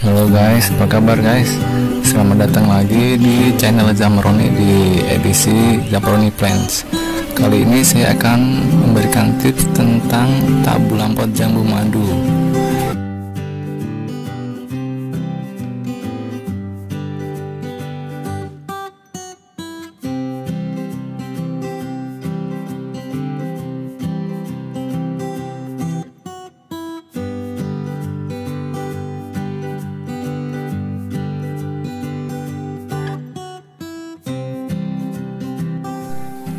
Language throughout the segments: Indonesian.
Halo guys, apa kabar guys? Selamat datang lagi di channel Zamroni di edisi Zamroni Plants. Kali ini saya akan memberikan tips tentang tabu lampot jambu madu.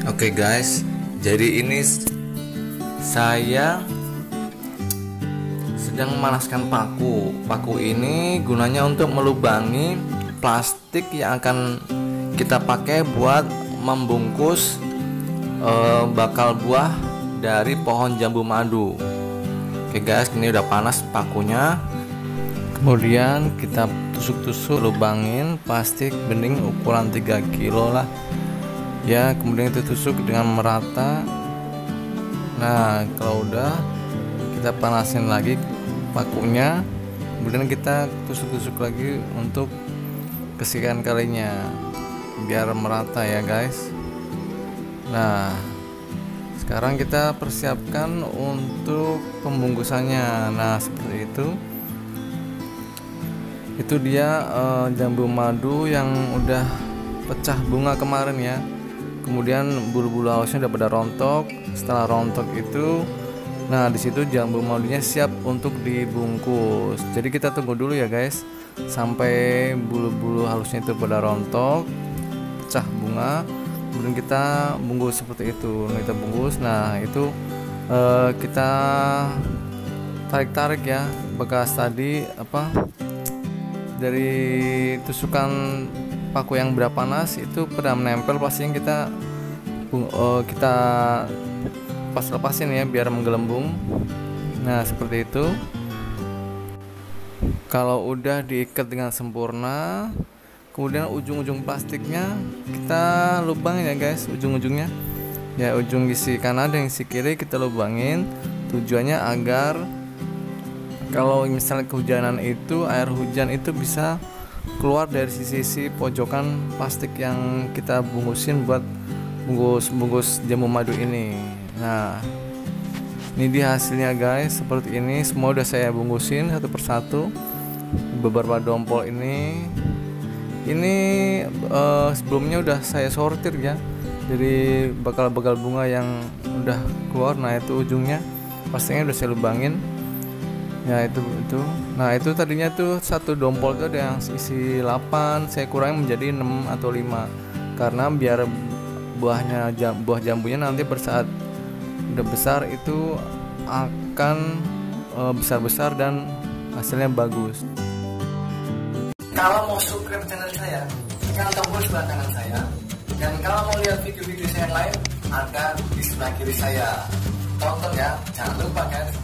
Oke okay guys, jadi ini saya sedang memanaskan paku. Paku ini gunanya untuk melubangi plastik yang akan kita pakai buat membungkus uh, bakal buah dari pohon jambu madu. Oke guys, ini udah panas pakunya. Kemudian kita tusuk-tusuk lubangin plastik bening ukuran 3 kilo lah ya kemudian kita tusuk dengan merata. Nah kalau udah kita panasin lagi pakunya. Kemudian kita tusuk-tusuk lagi untuk kesekian kalinya biar merata ya guys. Nah sekarang kita persiapkan untuk pembungkusannya. Nah seperti itu. Itu dia uh, jambu madu yang udah pecah bunga kemarin ya kemudian bulu-bulu hausnya udah pada rontok. Setelah rontok itu nah di situ jambu madunya siap untuk dibungkus. Jadi kita tunggu dulu ya guys. Sampai bulu-bulu halusnya itu pada rontok pecah bunga kemudian kita bungkus seperti itu. Nah, kita bungkus. Nah itu uh, kita tarik-tarik ya bekas tadi apa dari tusukan paku yang berapa panas itu pada menempel pastinya kita uh, kita pas lepasin ya biar menggelembung. Nah seperti itu. Kalau udah diikat dengan sempurna kemudian ujung-ujung plastiknya kita lubangin ya guys ujung-ujungnya. Ya ujung isi kanan dan isi kiri kita lubangin. Tujuannya agar kalau misalnya kehujanan itu air hujan itu bisa keluar dari sisi-sisi pojokan plastik yang kita bungkusin buat bungkus-bungkus jamu madu ini. Nah ini dia hasilnya guys. Seperti ini semua udah saya bungkusin satu persatu. Beberapa dompol ini. Ini uh, sebelumnya udah saya sortir ya. Dari bakal-bakal bunga yang udah keluar nah itu ujungnya. Pastinya udah saya lubangin ya itu itu. Nah itu tadinya tuh satu dompol itu ada yang isi 8 saya kurangi menjadi 6 atau 5 karena biar buahnya jam, buah jambunya nanti bersaat udah besar itu akan uh, besar-besar dan hasilnya bagus. Kalau mau subscribe channel saya tekan tombol sebelah kanan saya. Dan kalau mau lihat video-video saya yang lain ada di sebelah kiri saya. Tonton ya jangan lupa guys